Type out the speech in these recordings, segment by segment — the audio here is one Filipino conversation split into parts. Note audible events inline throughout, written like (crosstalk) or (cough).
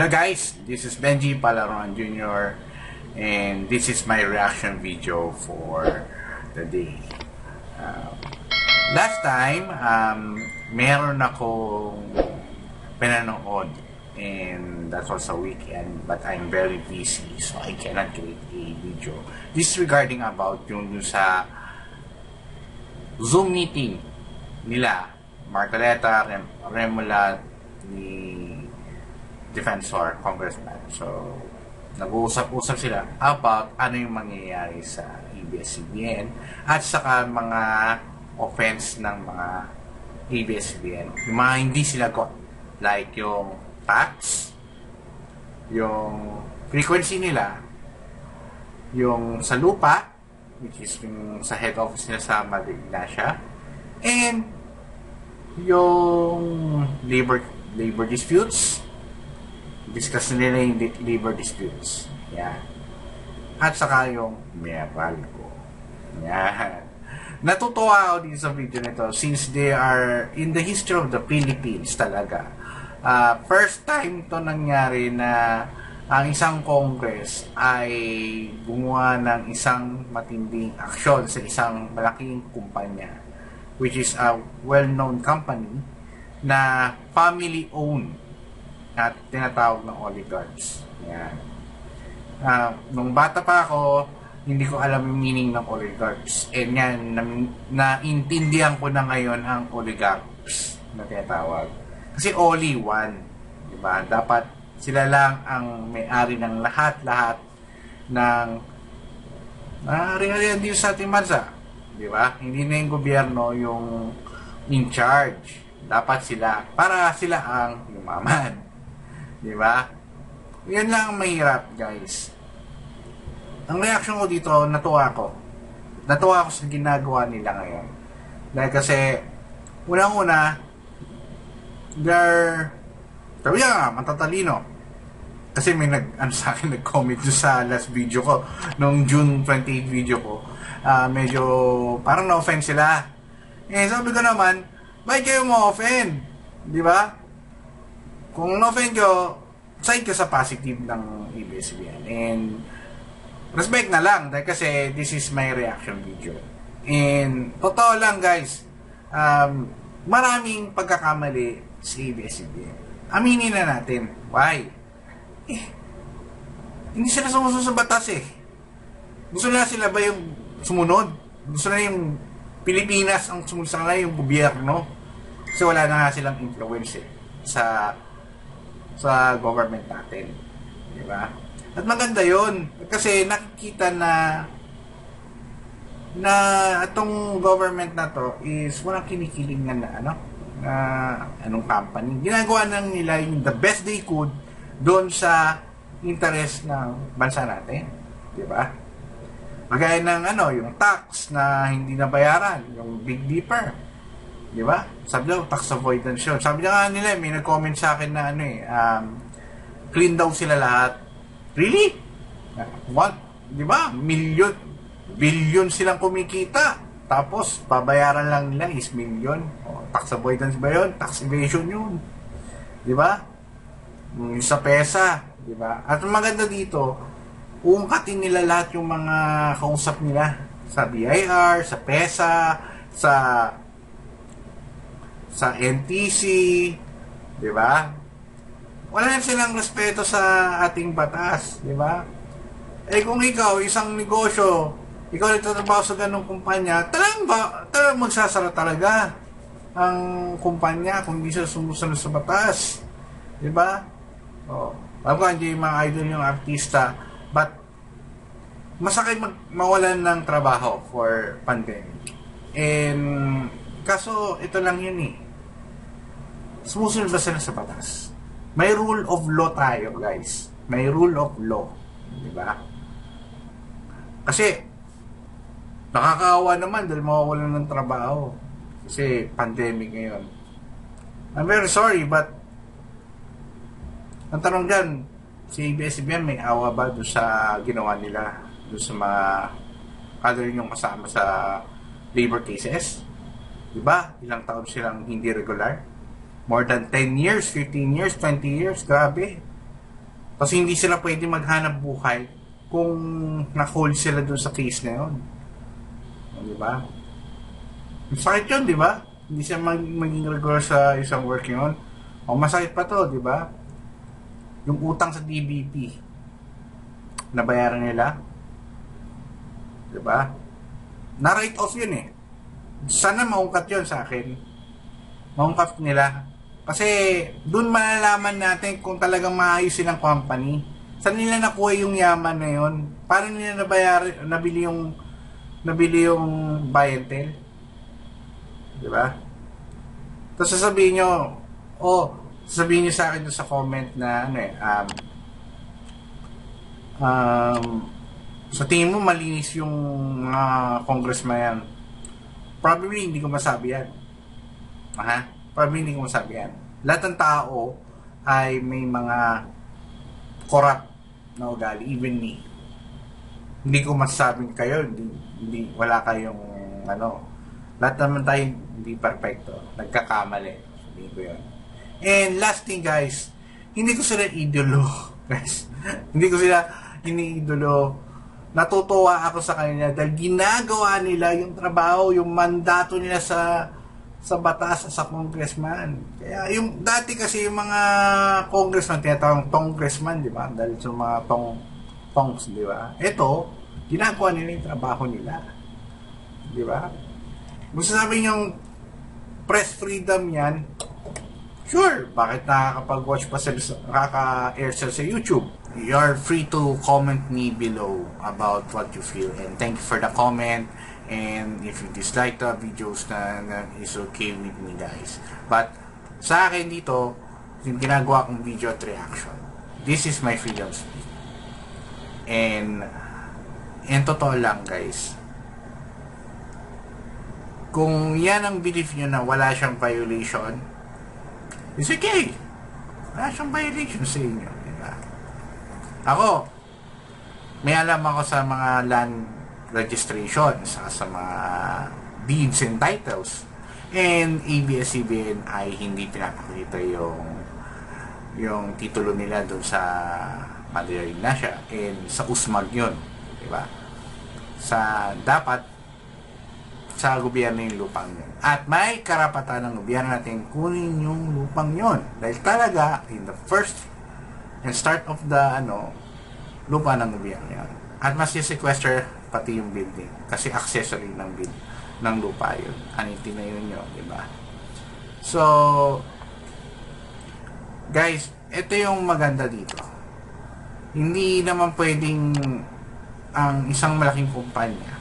Hello guys, this is Benji Palaron Jr. and this is my reaction video for the day. Um, last time, um, meron akong pinanood and that was a weekend but I'm very busy so I cannot create a video. This regarding about yung sa Zoom meeting nila Marcoleta, Rem Remulat, ni defensor, congressman. So, nag-uusap-usap sila about ano yung mangyayari sa ABS-CBN at saka mga offense ng mga ABS-CBN. Yung mga hindi sila got. Like yung tax, yung frequency nila, yung sa lupa, which is yung sa head office nila sa Madrid Ignacia, and yung labor labor disputes, discuss nila yung labor disputes. Yan. At saka yung Meralco. Yan. (laughs) Natutuwa ako dito sa video nito since they are in the history of the Philippines talaga. Uh, first time to nangyari na ang isang Congress ay gumawa ng isang matinding aksyon sa isang malaking kumpanya which is a well-known company na family-owned at tinatawag ng oligarchs. Yan. Uh, nung bata pa ako, hindi ko alam yung meaning ng oligarchs. And yan, na, naintindihan ko na ngayon ang oligarchs na tinatawag. Kasi only one. Diba? Dapat sila lang ang may-ari ng lahat-lahat ng nangyarihan din sa ating bansa. Di ba? Hindi na yung gobyerno yung in charge. Dapat sila, para sila ang yumaman. Di ba? Yan lang ang mahirap, guys. Ang reaction ko dito, natuwa ko. Natuwa ako sa ginagawa nila ngayon. Dahil kasi, unang-una, they're, sabi nga, matatalino. Kasi may nag, ano sa akin, (laughs) nag-comment sa last video ko, nung June 28 video ko, uh, medyo, parang na-offend sila. Eh, sabi ko naman, bakit kayo ma-offend? Di ba? Kung na-offend side ka sa positive ng ABS-CBN. And, respect na lang dahil kasi this is my reaction video. And totoo lang guys, um, maraming pagkakamali sa ABS-CBN. Aminin na natin. Why? Eh, hindi sila sumusunod sa batas eh. Gusto na sila ba yung sumunod? Gusto na yung Pilipinas ang sumunod sa kanila yung gobyerno? Kasi wala na nga silang influence eh, sa sa government natin. Di ba? At maganda yon kasi nakikita na na itong government na to is walang kinikilingan na ano na anong company. Ginagawa nang nila yung the best they could doon sa interest ng bansa natin. Di ba? Magaya ng ano, yung tax na hindi nabayaran, yung Big Dipper. Di ba? Sabi daw, tax avoidance yun. Sabi nga nila, may nag-comment sa akin na ano eh, um, clean daw sila lahat. Really? What? Di ba? Million, billion silang kumikita. Tapos, babayaran lang nila is million. O, tax avoidance ba yun? Tax evasion yun. Di ba? Yung sa pesa. Di ba? At maganda dito, uungkatin nila lahat yung mga kausap nila sa BIR, sa PESA, sa sa NTC, di ba? Wala na silang respeto sa ating batas, di ba? Eh kung ikaw, isang negosyo, ikaw nagtatrabaho sa ganong kumpanya, talagang ba, talagang magsasara talaga ang kumpanya kung hindi siya sumusunod sa batas. Di ba? Oh, bago hindi mga idol yung artista, but masakit mag mawalan ng trabaho for pandemic. And Kaso, ito lang yun eh. Sumusunod ba sila sa batas? May rule of law tayo, guys. May rule of law. Di ba? Kasi, nakakaawa naman dahil mawawalan ng trabaho. Kasi, pandemic ngayon. I'm very sorry, but ang tanong dyan, si ABS-CBN may awa ba doon sa ginawa nila doon sa mga other yung kasama sa labor cases? Diba? Ilang taon silang hindi regular? More than 10 years, 15 years, 20 years. Grabe. Kasi hindi sila pwede maghanap buhay kung na-hold sila dun sa case na yun. O, Di ba? Masakit yun, di ba? Hindi siya mag maging regular sa isang work yun. O masakit pa to, di ba? Yung utang sa DBP, nabayaran nila. Di ba? Na-write off yun eh. Sana maungkat yun sa akin. Maungkat nila. Kasi doon malalaman natin kung talagang maayos silang company. Saan nila nakuha yung yaman na yun? Paano nila nabayari, nabili yung nabili yung sell? Di ba? Tapos sasabihin nyo, oh, sasabihin nyo sa akin sa comment na, ano eh, um, um, sa tingin mo malinis yung mga congressman yan. Probably hindi ko masabi yan. Ha? Probably hindi ko masabi yan. Lahat ng tao ay may mga corrupt na ugali, even me. Hindi ko masasabing kayo, hindi, hindi, wala kayong, ano, lahat naman tayo hindi perfecto. Nagkakamali. Sabihin ko yun. And last thing guys, hindi ko sila idolo. (laughs) Guys, hindi ko sila iniidolo. Natutuwa ako sa kanila dahil ginagawa nila yung trabaho, yung mandato nila sa sa batas sa congressman. Kaya yung dati kasi yung mga congressman tinatawag congressman, di ba? Dahil sa mga tong tongs, di ba? Ito, ginagawa nila yung trabaho nila. Di ba? Gusto sabihin yung press freedom yan, sure, bakit nakakapag-watch pa sa- nakaka-air sila sa YouTube? You're free to comment me below about what you feel and thank you for the comment and if you dislike the videos na, na is okay with me guys. But sa akin dito, yung ginagawa kong video at reaction, this is my freedom speech. And and totoo lang guys, kung yan ang belief nyo na wala siyang violation, it's okay. Wala siyang violation sa inyo. Ako, may alam ako sa mga land registration, sa, sa mga deeds and titles. And ABS-CBN ay hindi pinapakita yung yung titulo nila doon sa Manila Ignacia and sa USMAG yun. Diba? Sa dapat sa gobyerno yung lupang yun. At may karapatan ng gobyerno natin kunin yung lupang yun. Dahil talaga, in the first and start of the ano, lupa ng gobyerno yun. At mas sequester pati yung building. Kasi accessory ng build, ng lupa yun. Aniti na yun yun, di ba? So, guys, ito yung maganda dito. Hindi naman pwedeng ang isang malaking kumpanya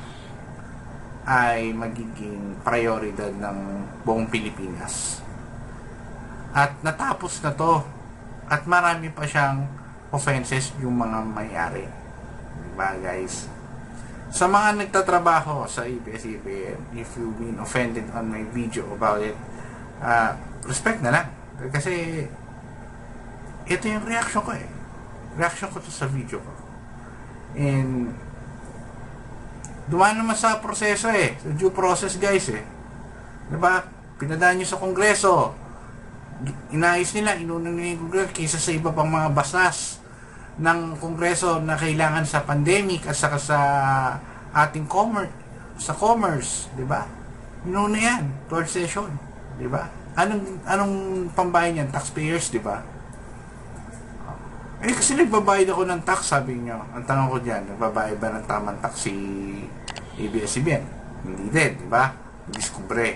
ay magiging prioridad ng buong Pilipinas. At natapos na to. At marami pa siyang offenses yung mga may-ari. Diba guys? Sa mga nagtatrabaho sa ABS-CBN, if you've been offended on my video about it, uh, respect na lang. Kasi ito yung reaction ko eh. Reaction ko to sa video ko. And dumaan naman sa proseso eh. Sa due process guys eh. Diba? Pinadaan nyo sa kongreso. Inayos nila, inunang nila yung kongreso kaysa sa iba pang mga basas ng kongreso na kailangan sa pandemic at saka sa ating commerce sa commerce, di ba? Inuna yan, third session, di ba? Anong anong pambayad niyan? Taxpayers, di ba? Eh kasi nagbabayad ako ng tax, sabi niyo. Ang tanong ko diyan, nagbabayad ba ng tamang tax si ABS-CBN? Hindi din, di ba? Discovery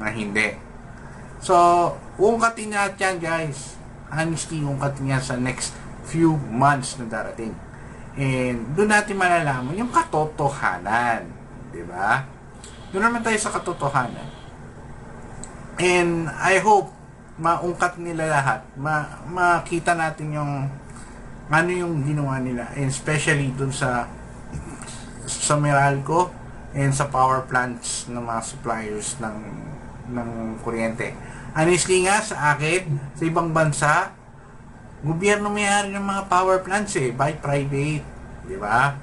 na hindi. So, ungkatin natin yan, guys. Honestly, ungkatin yan sa next few months na darating. And doon natin malalaman yung katotohanan. Ba? Doon naman tayo sa katotohanan. And I hope maungkat nila lahat. Ma makita natin yung ano yung ginawa nila. And especially dun sa sa Meralco and sa power plants ng mga suppliers ng ng kuryente. Honestly nga sa akin, sa ibang bansa, gobyerno may-ari ng mga power plants eh, by private. Di ba?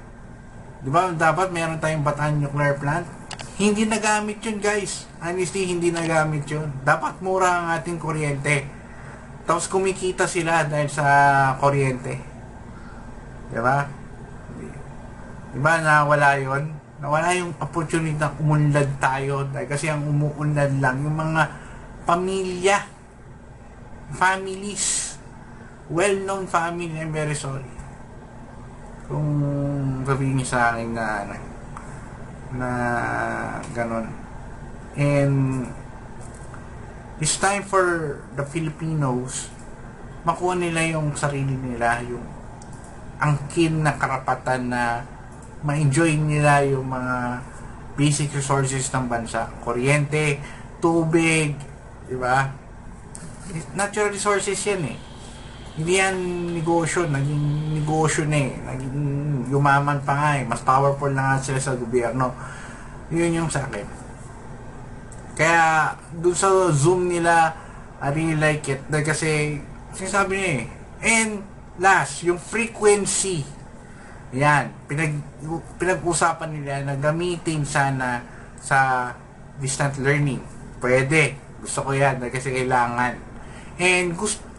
Di ba dapat meron tayong Bataan Nuclear Plant? Hindi nagamit yun guys. Honestly, hindi nagamit yun. Dapat mura ang ating kuryente. Tapos kumikita sila dahil sa kuryente. Di ba? Di ba nawala yon Nawala yung opportunity na umunlad tayo. Dahil kasi ang umuunlad lang yung mga pamilya, families, well-known family. I'm very sorry. Kung sabihin niyo sa akin na na, na ganon. And it's time for the Filipinos makuha nila yung sarili nila, yung angkin na karapatan na ma-enjoy nila yung mga basic resources ng bansa. Kuryente, tubig, di ba? Natural resources yan eh. Hindi yan negosyo, naging negosyo na eh. Naging yumaman pa nga eh. Mas powerful na nga sila sa gobyerno. Yun yung sa akin. Kaya, dun sa Zoom nila, I really like it. Dahil kasi, sinasabi niya eh. And, last, yung frequency. Yan. Pinag, pinag-usapan nila na gamitin sana sa distant learning. Pwede. Gusto ko yan. Kasi kailangan. And, gusto,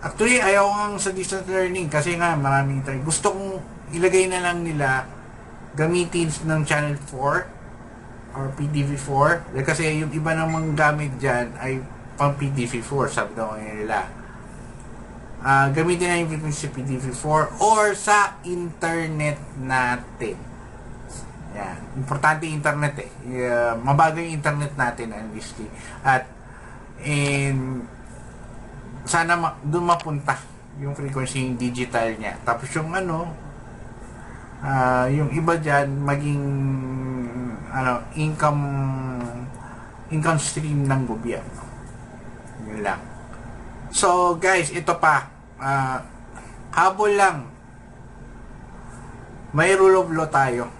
Actually, ayaw nga sa distant learning kasi nga maraming try. Gusto kong ilagay na lang nila gamitin ng channel 4 or PDV4 kasi yung iba namang gamit dyan ay pang PDV4 sabi daw nila uh, gamitin na yung frequency PDV4 or sa internet natin yan importante internet eh uh, mabagal yung internet natin NBC at in sana ma- doon mapunta yung frequency yung digital niya. Tapos yung ano, uh, yung iba diyan maging ano, income income stream ng gobyerno. Yun lang. So, guys, ito pa. Uh, habol lang. May rule of law tayo.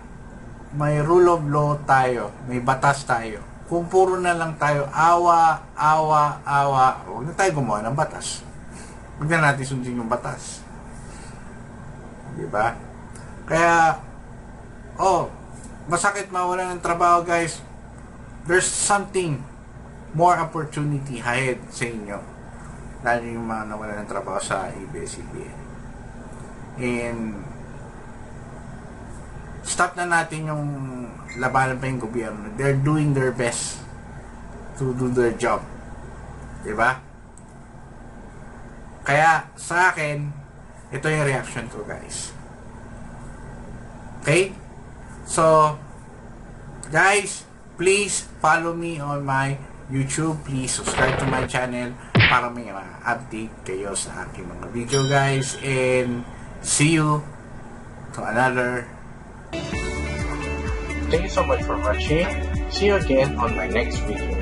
May rule of law tayo. May batas tayo kung puro na lang tayo awa, awa, awa, huwag na tayo gumawa ng batas. Huwag na natin sundin yung batas. Di ba? Kaya, oh, masakit mawala ng trabaho guys. There's something more opportunity ahead sa inyo. Lalo yung mga nawala ng trabaho sa ABS-CBN. And stop na natin yung labanan pa yung gobyerno. They're doing their best to do their job. Diba? Kaya, sa akin, ito yung reaction ko, guys. Okay? So, guys, please follow me on my YouTube. Please subscribe to my channel para may update kayo sa aking mga video, guys. And see you to another Thank you so much for watching. See you again on my next video.